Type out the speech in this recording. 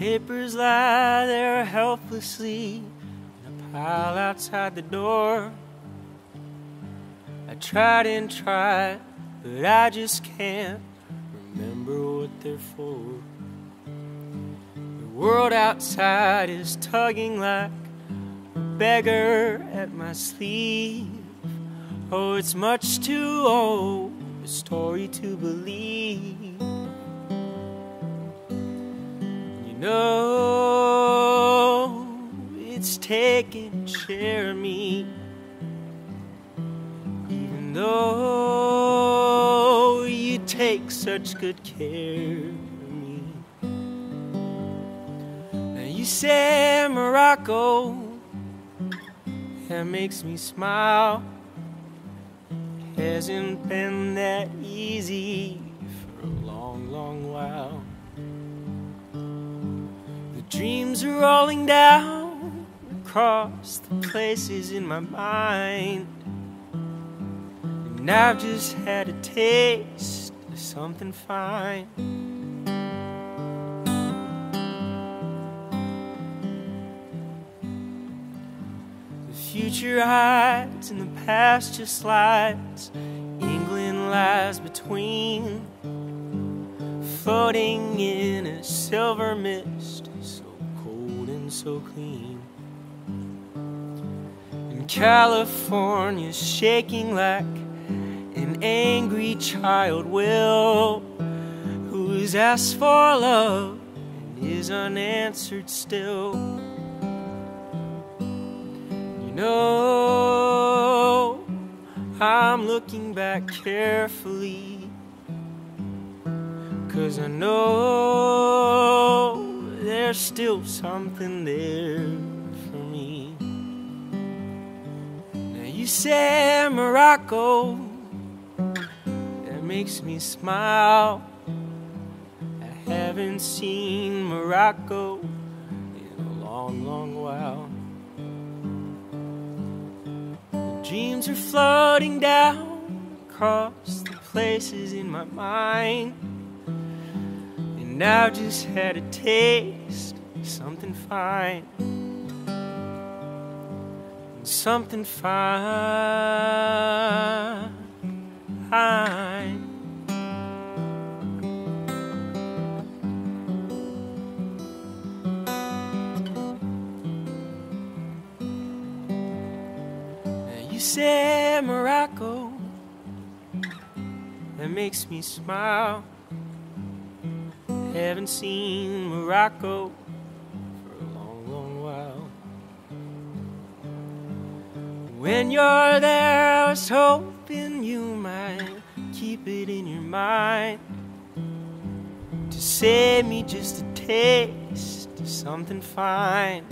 Papers lie there helplessly in a pile outside the door. I tried and tried, but I just can't remember what they're for. The world outside is tugging like a beggar at my sleeve. Oh, it's much too old a story to believe. Know, it's taking care of me. Even though you take such good care of me. Now you say Morocco, oh, that makes me smile. Hasn't been that easy rolling down across the places in my mind. And I've just had a taste of something fine. The future hides and the past just slides. England lies between, floating in a silver mist, so clean. And California's shaking like an angry child will, who's asked for love and is unanswered still. You know, I'm looking back carefully. Cause I know there's still something there for me. Now you say Morocco, that makes me smile. I haven't seen Morocco in a long, long while. Dreams are floating down across the places in my mind. And I've just had a taste of something fine. Something fine. Now you say Morocco, that makes me smile. Haven't seen Morocco for a long, long while. When you're there, I was hoping you might keep it in your mind to save me just a taste of something fine.